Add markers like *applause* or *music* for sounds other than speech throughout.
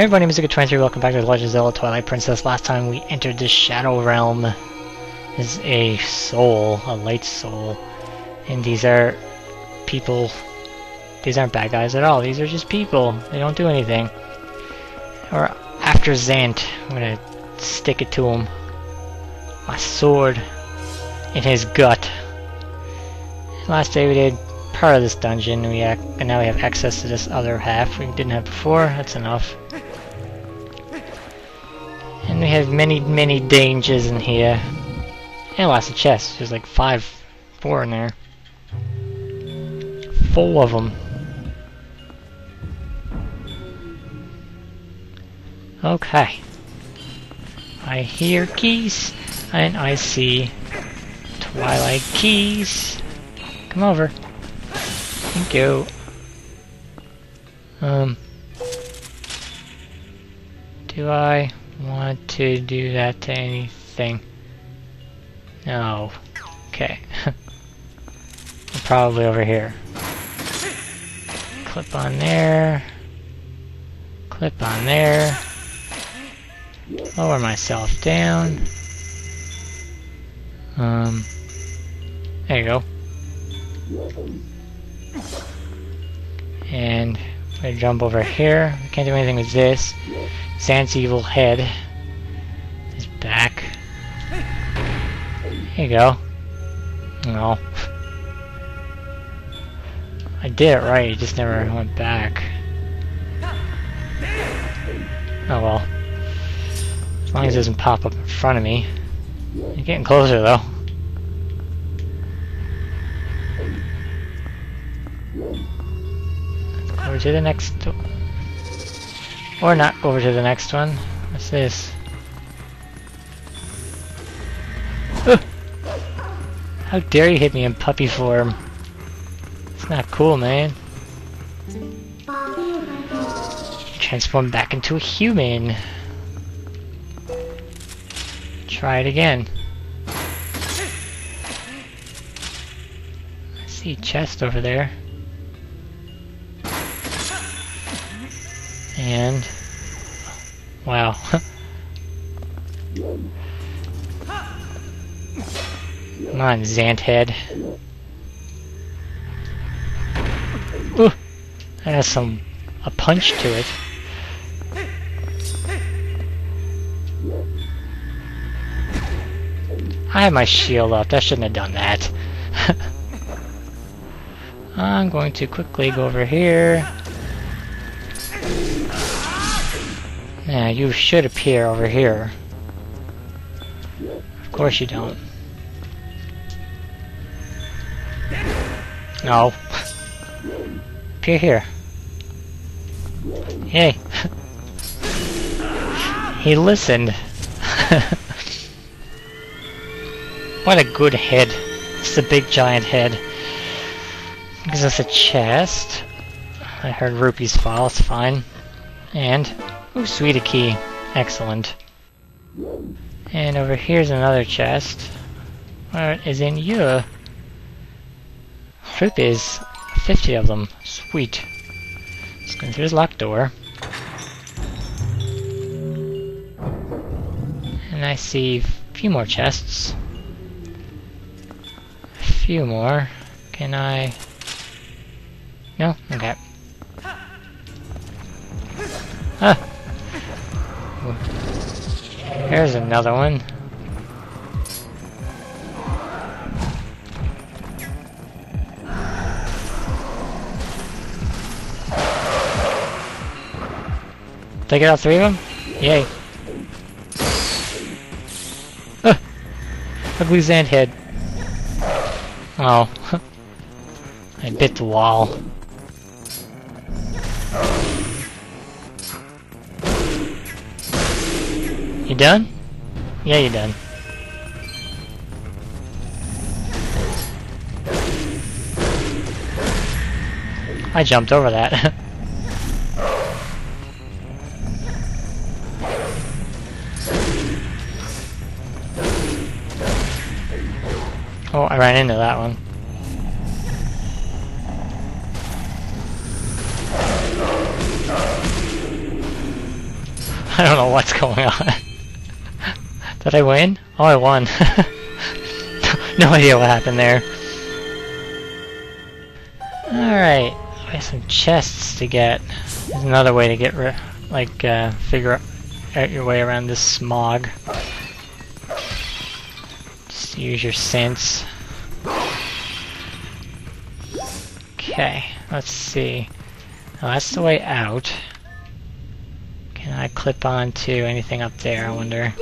Hey everybody, Musouka23, welcome back to Legend of Zelda Twilight Princess. Last time we entered the Shadow Realm is a Sol, a light Sol. And these are people, these aren't bad guys at all, these are just people. They don't do anything. Or after Zant, I'm gonna stick it to him. My sword in his gut. Last day we did part of this dungeon, we and now we have access to this other half we didn't have before, that's enough. And we have many, many dangers in here. And lots of chests. There's like five, four in there. Full of them. Okay. I hear Keese, and I see Twilight Keese. Come over. Thank you. Um. Do I want to do that to anything. No. Okay. *laughs* probably over here. Clip on there. Clip on there. Lower myself down. Um, there you go. And I jump over here. Can't do anything with this. Zant's evil head is back. There you go. No. I did it right, it just never went back. Oh well. As long as it doesn't pop up in front of me. You're getting closer though. Over to the next or not over to the next one. What's this? How dare you hit me in puppy form? It's not cool, man. Transform back into a human. Try it again. I see chest over there. And... Wow. *laughs* Come on, Zanthead. Ooh! That has some... a punch to it. I have my shield up, I shouldn't have done that. *laughs* I'm going to quickly go over here. Yeah, you should appear over here. Of course you don't. No. appear here. Hey. *laughs* he listened. *laughs* what a good head. It's a big giant head. Gives us a chest. I heard rupees fall, it's fine. And Ooh, sweet a key. Excellent. And over here's another chest. Where is in you? Rupees. 50 of them. Sweet. Let's go through this locked door. And I see a few more chests. A few more. Can I... No? Okay. Ah! Here's another one. Take it out three of them? Yay. Uh, ugly Zant head. Oh. *laughs* I bit the wall. You done? Yeah, you done. I jumped over that. *laughs* oh, I ran into that one. *laughs* I don't know what's going on. Did I win? Oh, I won. *laughs* no idea what happened there. Alright, I have some chests to get. There's another way to get, like, uh, figure out your way around this smog. Just use your sense. Okay, let's see. Oh, that's the way out. Can I clip on to anything up there, I wonder?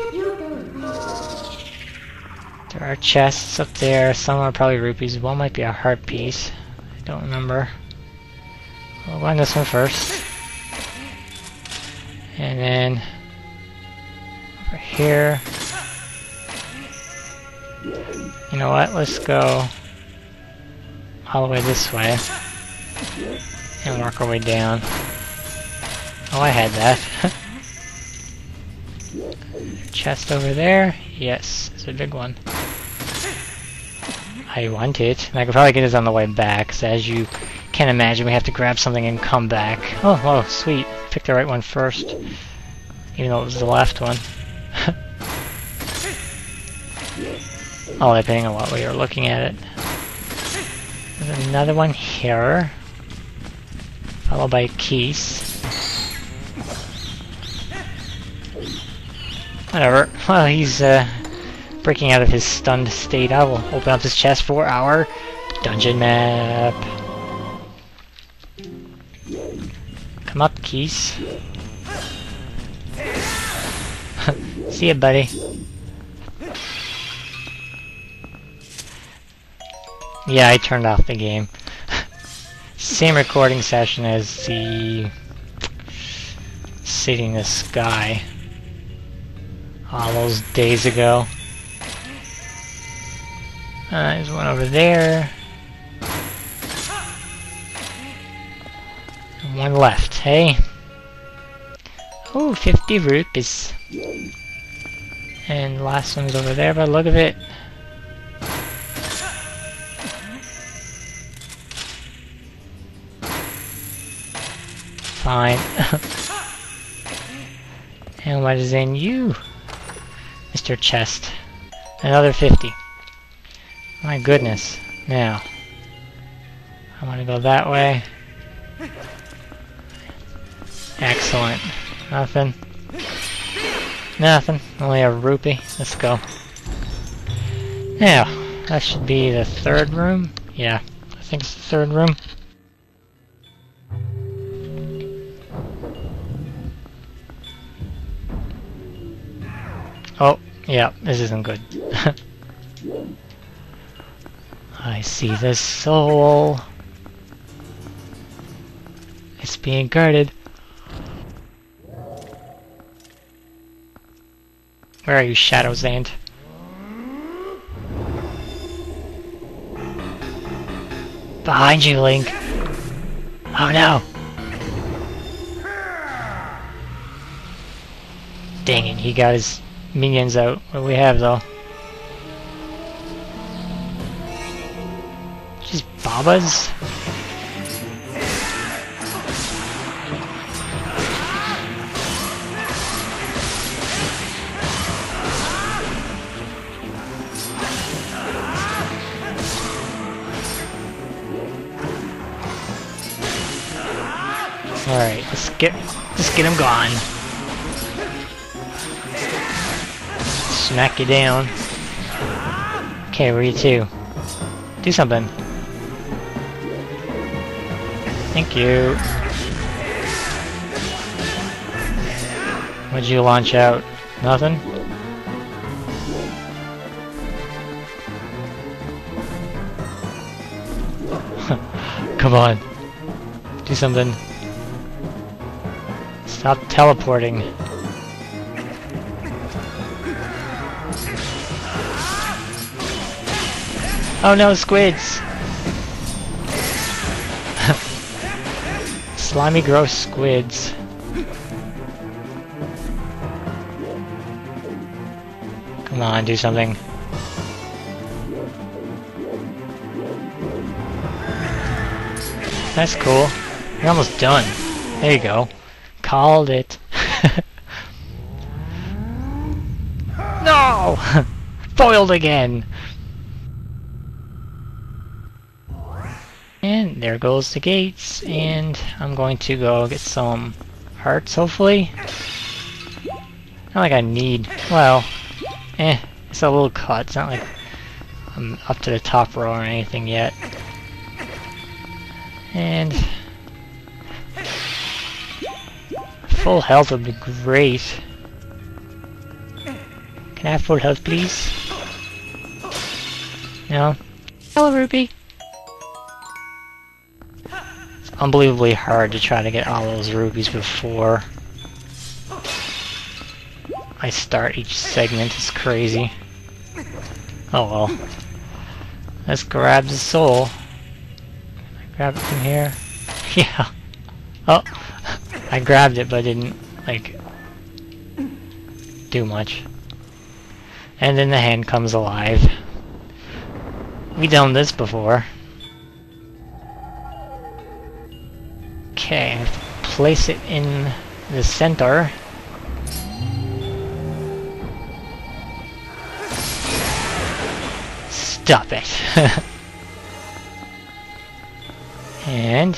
There are chests up there. Some are probably rupees. One might be a heart piece. I don't remember. We'll find this one first. And then over here. You know what? Let's go all the way this way and work our way down. Oh, I had that. *laughs* Chest over there. Yes, it's a big one. I want it. And I could probably get this on the way back, so as you can imagine, we have to grab something and come back. Oh, oh, sweet. Picked the right one first. Even though it was the left one. All depending on what way you're looking at it. There's another one here. Followed by Keese. Whatever. *laughs* Well, he's uh, breaking out of his stunned state. I will open up this chest for our dungeon map. Come up, Keese. *laughs* See ya, buddy. Yeah, I turned off the game. *laughs* Same recording session as the City in the Sky all those days ago. Uh, there's one over there. And one left, hey? Oh, 50 rupees. And last one's over there by the look of it. Fine. *laughs* and what is in you? Mr. Chest. Another 50. My goodness. Now. I want to go that way. Excellent. Nothing. Nothing. Only a rupee. Let's go. Now, that should be the third room. Yeah, I think it's the third room. Oh, yeah, this isn't good. *laughs* I see the Sol. It's being guarded. Where are you, Shadow Zant? Behind you, Link. Oh no! Dang it, he got his minions out. What we have though? Just Babas? Alright, let's get let's get him gone. Smack you down. Okay, where are you two? Do something. Thank you. What'd you launch out? Nothing? *laughs* Come on. Do something. Stop teleporting. Oh no, squids! *laughs* Slimy, gross squids. Come on, do something. That's cool. You're almost done. There you go. Called it. *laughs* no! *laughs* Foiled again! And there goes the gates, and I'm going to go get some hearts, hopefully. Not like I need, well, eh, it's a little cut, it's not like I'm up to the top row or anything yet. And full health would be great. Can I have full health, please? No? Hello, Ruby! Unbelievably hard to try to get all those rubies before I start each segment. It's crazy. Oh well. Let's grab the Sol. Grab it from here. *laughs* yeah. Oh! *laughs* I grabbed it but didn't, like, do much. And then the hand comes alive. We done this before. Place it in the center. Stop it. *laughs* and...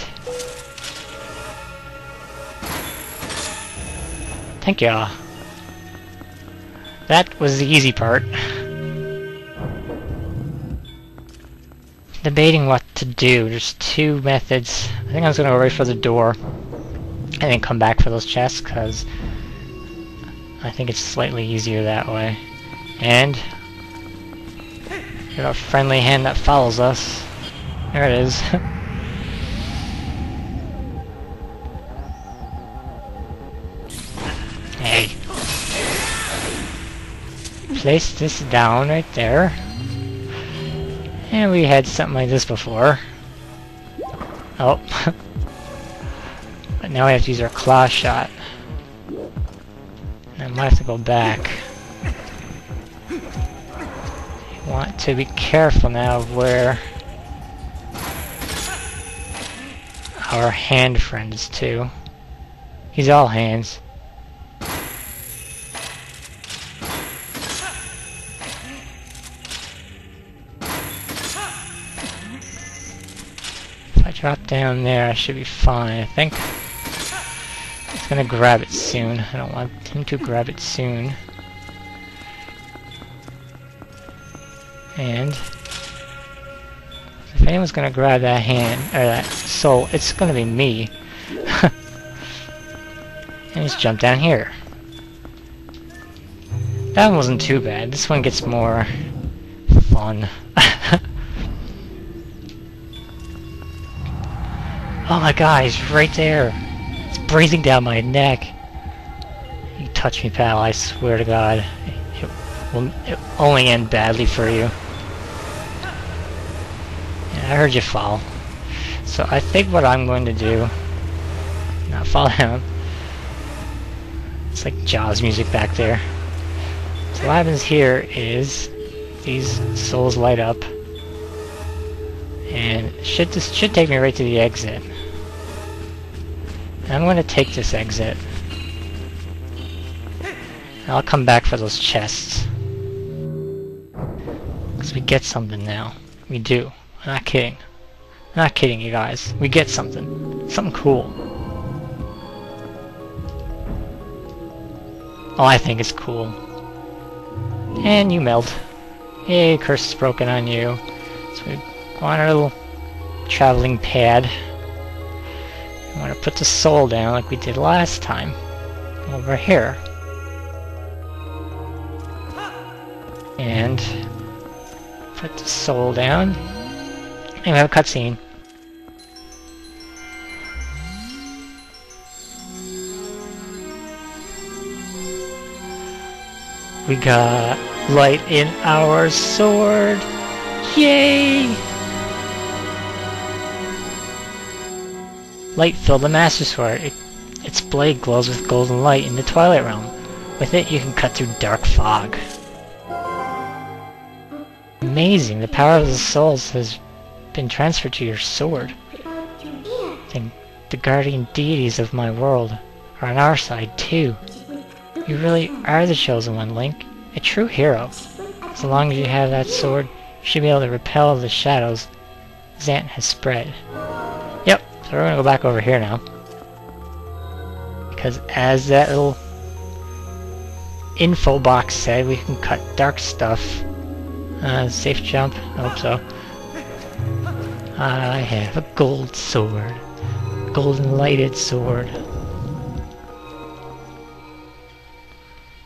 Thank you. That was the easy part. Debating what to do. There's two methods. I think I was gonna go right for the door. And then come back for those chests, because I think it's slightly easier that way. And a friendly hand that follows us. There it is. *laughs* Hey. Place this down right there. And we had something like this before. Oh. *laughs* now we have to use our Clawshot. I might have to go back. Want to be careful now of where our hand friend is too. He's all hands. If I drop down there, I should be fine, I think. Gonna grab it soon. I don't want him to grab it soon. And if anyone's gonna grab that hand or that Sol, it's gonna be me. *laughs* and just jump down here. That one wasn't too bad. This one gets more fun. *laughs* Oh my god, he's right there. Breathing down my neck. You touch me, pal, I swear to god. It will it only end badly for you. Yeah, I heard you fall. So I think what I'm going to do... Not *laughs* fall down. It's like Jaws music back there. So what happens here is... These Sols light up. And should this should take me right to the exit. I'm to take this exit. I'll come back for those chests. Because we get something now. We do. I'm not kidding. I'm not kidding, you guys. We get something. Something cool. Oh, I think it's cool. And you melt. Yay, curse is broken on you. So we go on our little traveling pad. I want to put the Sol down like we did last time. Over here. And put the Sol down. And we have a cutscene. We got light in our sword. Yay! Light filled the Master Sword. It, its blade glows with golden light in the Twilight Realm. With it, you can cut through dark fog. Amazing, the power of the Sols has been transferred to your sword. The guardian deities of my world are on our side too. You really are the chosen one, Link. A true hero. As long as you have that sword, you should be able to repel the shadows Zant has spread. So we're gonna go back over here now. Because as that little info box said, we can cut dark stuff. Uh, safe jump? I hope so. I have a gold sword. Golden lighted sword.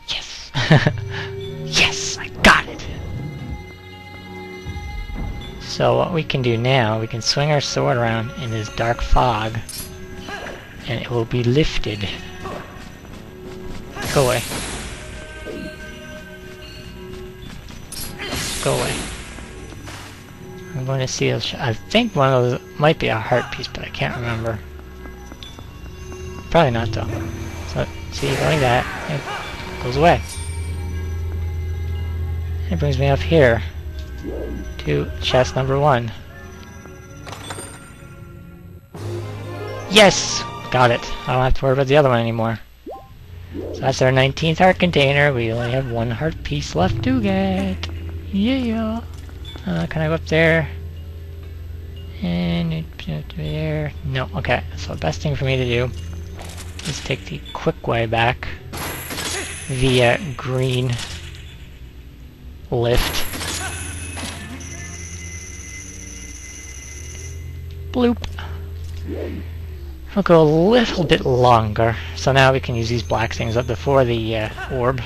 Yes! *laughs* So what we can do now, we can swing our sword around in this dark fog. And it will be lifted. Go away. Go away. I'm going to see those. I think one of those might be a heart piece, but I can't remember. Probably not though. So see, like that, it goes away. It brings me up here to chest number one. Yes! Got it. I don't have to worry about the other one anymore. So that's our 19th heart container. We only have one heart piece left to get. Yeah. Uh, can I go up there? And there. No. Okay. So the best thing for me to do is take the quick way back via green lift. Bloop. We'll go a little bit longer. So now we can use these black things up before the uh, orb.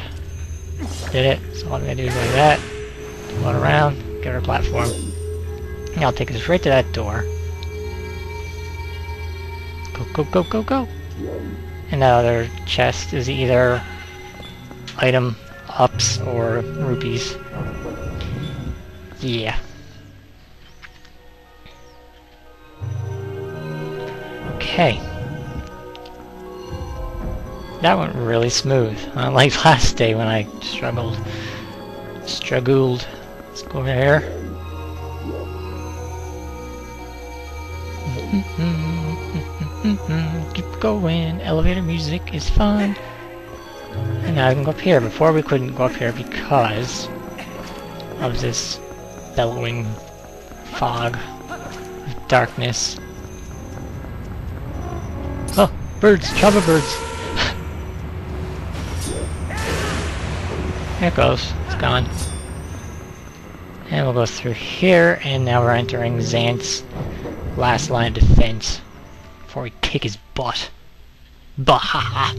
Did it. So all I'm going to do is like that. Float around. Get our platform. And I'll take us right to that door. Go, go, go, go, go! And that other chest is either item ups or rupees. Yeah. Okay. That went really smooth. *laughs* Unlike last day when I struggled. Struggled. Let's go over here. *laughs* Keep going. Elevator music is fun. And now I can go up here. Before we couldn't go up here because of this bellowing fog of darkness. Birds! Java birds! there it goes. It's gone. And we'll go through here, and now we're entering Zant's last line of defense before we kick his butt. Bahaha!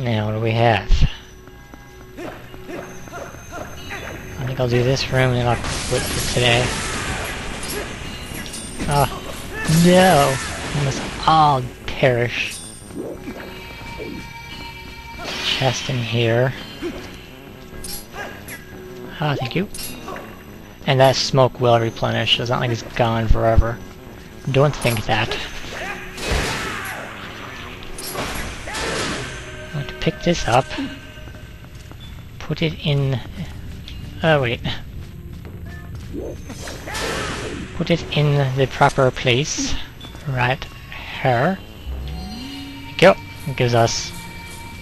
Now, what do we have? I think I'll do this room and then I'll quit for today. Oh, no! We must all perish chest in here. Ah, thank you. And that smoke will replenish. It's not like it's gone forever. Don't think that. I'm going to pick this up. Put it in... Oh, wait. Put it in the proper place. Right here. Go. It gives us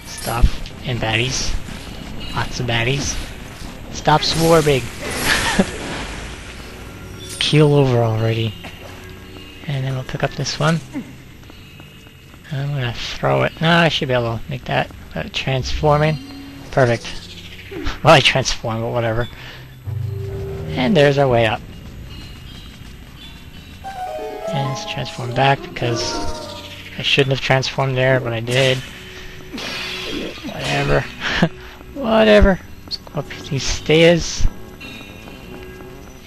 stuff and baddies. Lots of baddies. Stop swarming! *laughs* Keel over already. And then we'll pick up this one. I'm gonna throw it. No, I should be able to make that. Transforming. Perfect. *laughs* Well, I transform, but whatever. And there's our way up. Let's transform back because I shouldn't have transformed there, but I did. Whatever. *laughs* Whatever. Let's go up these stairs.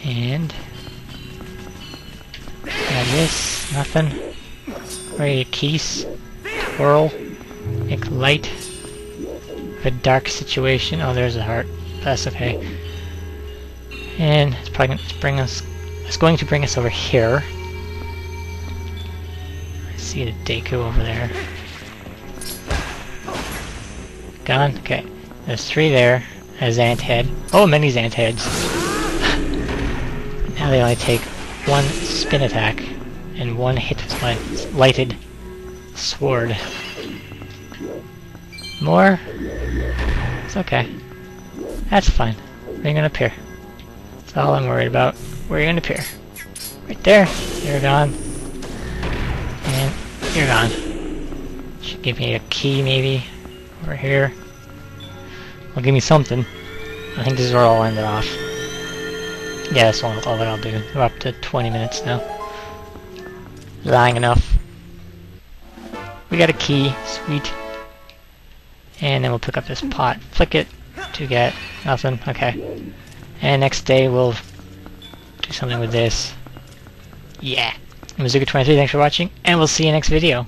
And... Got this. Nothing. Ready to keys. Twirl. Make light. A dark situation. Oh, there's a heart. That's okay. And it's probably to bring us... It's going to bring us over here. See the Deku over there. Gone? Okay. There's three there. A Zant head. Oh, many Zant heads. *laughs* now they only take one spin attack and one hit with my lighted sword. More? It's okay. That's fine. Where are you gonna appear? That's all I'm worried about. Where are you gonna appear? Right there. You're gone. You're gone. Should give me a key maybe. Over here. Well, give me something. I think this is where I'll end it off. Yeah, that's all, all that I'll do. We're up to 20 minutes now. Lying enough. We got a key. Sweet. And then we'll pick up this pot. Flick it to get nothing. Okay. And next day we'll do something with this. Yeah. Musouka23, thanks for watching, and we'll see you next video.